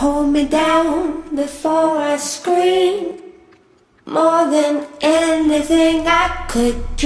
Hold me down before I scream. More than anything I could dream.